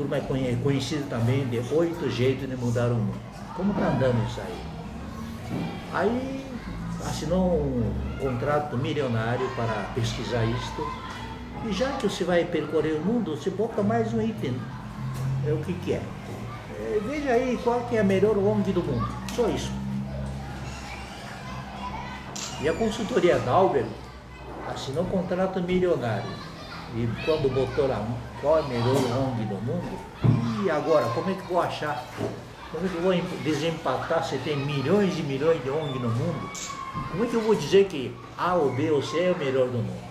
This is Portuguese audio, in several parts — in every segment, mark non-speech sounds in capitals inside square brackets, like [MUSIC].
turma é conhecida também de oito jeitos de mudar o mundo. Como está andando isso aí? Aí assinou um contrato milionário para pesquisar isto. E já que você vai percorrer o mundo, você bota mais um item. É o que, que é. é veja aí qual que é a melhor ONG do mundo. Só isso. E a consultoria Dalber assinou um contrato milionário. E quando botou lá qual é a melhor ONG do mundo, e agora, como é que eu vou achar? Como é que eu vou desempatar se tem milhões e milhões de ONG no mundo? Como é que eu vou dizer que A ou B ou C é o melhor do mundo?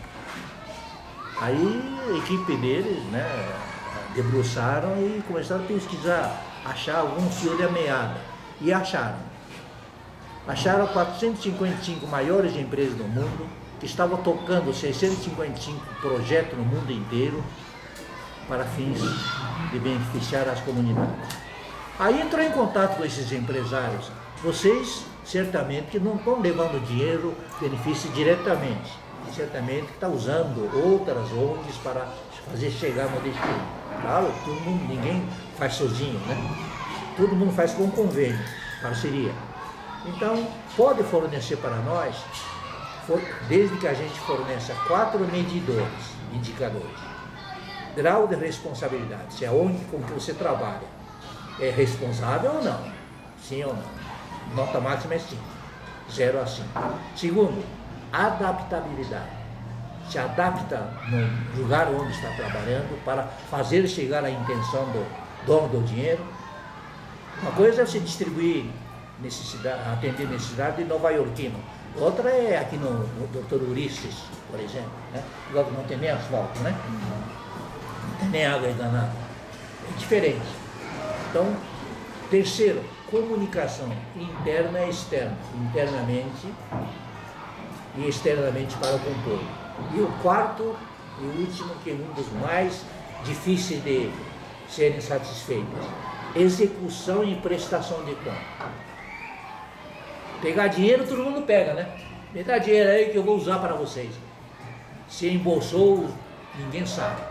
Aí a equipe deles, né, debruçaram e começaram a pesquisar, achar algum fio de meada. E acharam. Acharam 455 maiores empresas do mundo, que estavam tocando 655 projetos no mundo inteiro para fins de beneficiar as comunidades. Aí entrou em contato com esses empresários. Vocês certamente não estão levando dinheiro, benefício diretamente. Certamente está usando outras ONGs para fazer chegar no destino. Claro, todo mundo, ninguém faz sozinho, né? Todo mundo faz com convênio, parceria. Então, pode fornecer para nós, desde que a gente forneça quatro medidores, indicadores. Grau de responsabilidade, se é ONG com que você trabalha é responsável ou não, sim ou não. Nota máxima é 5, 0 a 5. Segundo, adaptabilidade. Se adapta no lugar onde está trabalhando para fazer chegar a intenção do dono do dinheiro. Uma coisa é você distribuir necessidade, atender necessidade de Nova Iorquino. Outra é aqui no, no Dr. Ulisses, por exemplo. Né? Não tem nem asfalto, né? Não tem nem água enganada. É diferente. Então, terceiro, comunicação interna e externa, internamente e externamente para o controle. E o quarto e último, que é um dos mais difíceis de serem satisfeitos, execução e prestação de conta. Pegar dinheiro todo mundo pega, né? Me dá dinheiro aí que eu vou usar para vocês. Se embolsou, ninguém sabe.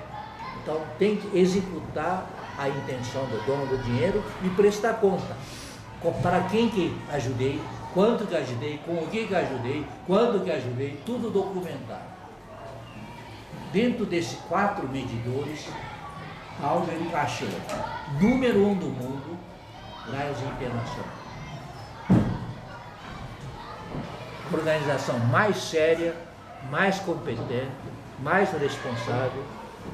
Então tem que executar a intenção do dono do dinheiro e prestar conta para quem que ajudei, quanto que ajudei, com o que que ajudei, quando que ajudei, tudo documentado. Dentro desses quatro medidores, Albert encaixou número um do mundo, Lions Internacional. Organização mais séria, mais competente, mais responsável,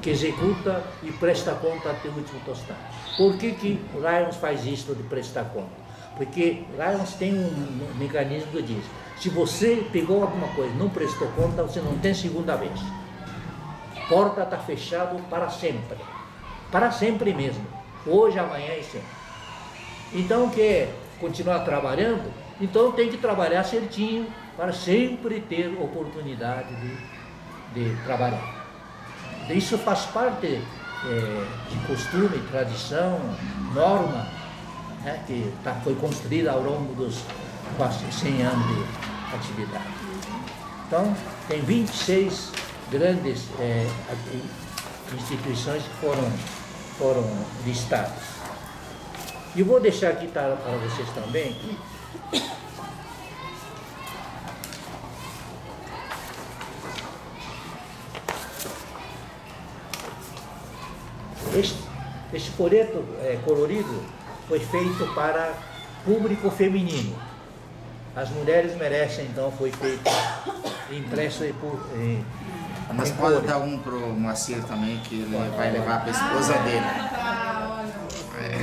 que executa e presta conta até o último tostado. Por que, que o Lions faz isso de prestar conta? Porque Lions tem um mecanismo que diz, se você pegou alguma coisa não prestou conta, você não tem segunda vez. Porta está fechada para sempre. Para sempre mesmo. Hoje, amanhã e sempre. Então, quer continuar trabalhando? Então tem que trabalhar certinho para sempre ter oportunidade de, de trabalhar. Isso faz parte é, de costume, tradição, norma né, que tá, foi construída ao longo dos quase 100 anos de atividade. Então, tem 26 grandes é, instituições que foram, foram listadas. E vou deixar aqui para vocês também Este, este folheto é, colorido foi feito para público feminino. As mulheres merecem, então, foi feito impresso por. Em, Mas pode dar um para o Moacir também, que ele pode, vai levar para a esposa ah, dele.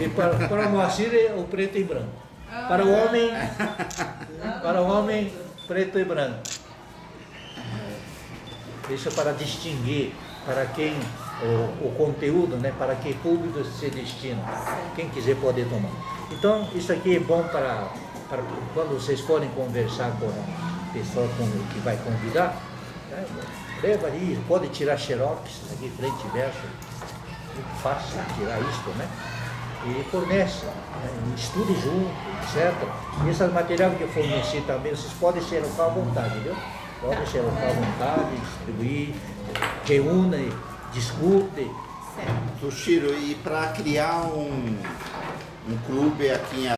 E para, para o Moacir é o preto e branco. Para o homem, [LAUGHS] para o homem, preto e branco. Isso é para distinguir para quem o, o, conteúdo, né, para que público se destina. Quem quiser poder tomar. Então, isso aqui é bom para, para quando vocês forem conversar com a pessoa com, que vai convidar, né, leva ali, pode tirar xerox aqui frente e verso, fácil tirar isto, né? E fornece, né, estude junto, etc. E esses materiais que eu forneci também, vocês podem xerocar à vontade, viu? Podem xerocar à vontade, distribuir, reúne discute, Certo. Tuxiro, e para criar um, um clube aqui em